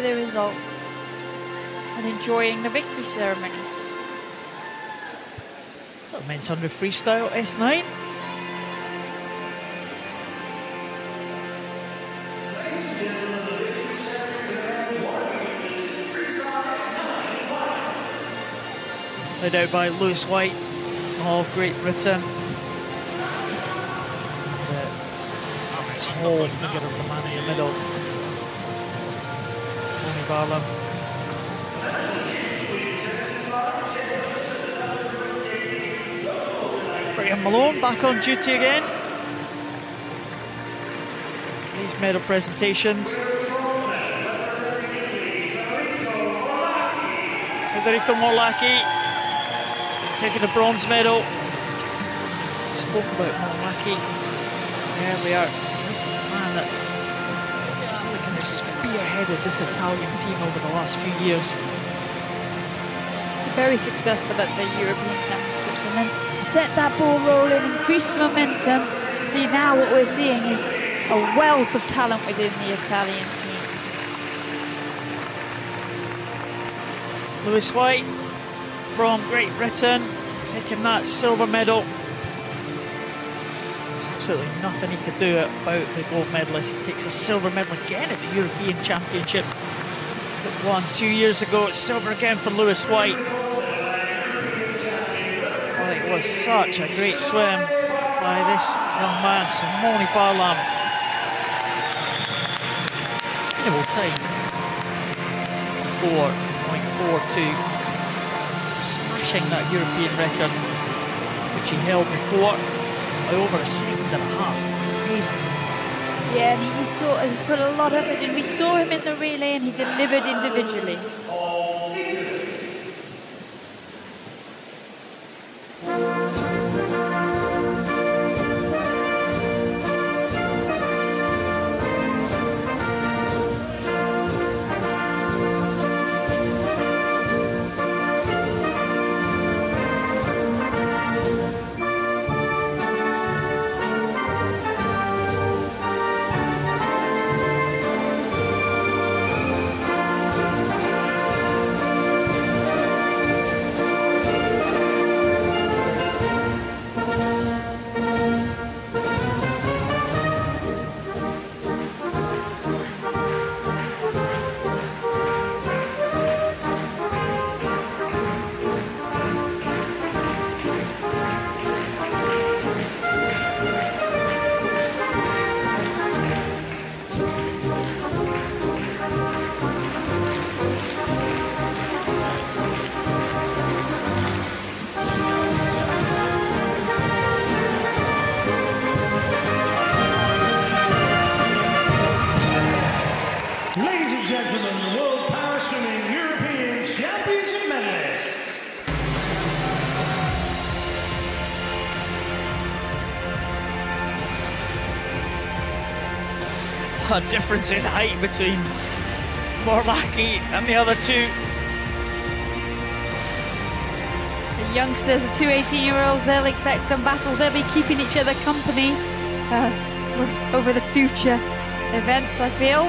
the result and enjoying the victory ceremony. Men's 100 freestyle S9. Led out by Lewis White of Great Britain. It's Hall figure of the man in the middle. Graham Malone back on duty again. These medal presentations. Federico Morlacchi taking the bronze medal. Spoke about Morlacchi earlier. He's the man that spearheaded this Italian team over the last few years. Very successful at the European Championships and then set that ball rolling, increased momentum. To see now what we're seeing is a wealth of talent within the Italian team. Lewis White from Great Britain taking that silver medal. Absolutely nothing he could do about the gold medalist. He takes a silver medal again at the European Championship won two years ago. It's silver again for Lewis White. Oh, it was such a great swim by this young man, Simone Barlaam. Incredible time. 4.42. Smashing that European record, which he held before by over a second and a half. Amazing. Yeah, and he sort of put a lot of it in. We saw him in the relay and he delivered individually. Ladies A difference in height between Morlacchi and the other two. The youngsters, the two 18 year olds, they'll expect some battles. They'll be keeping each other company uh, over the future events, I feel.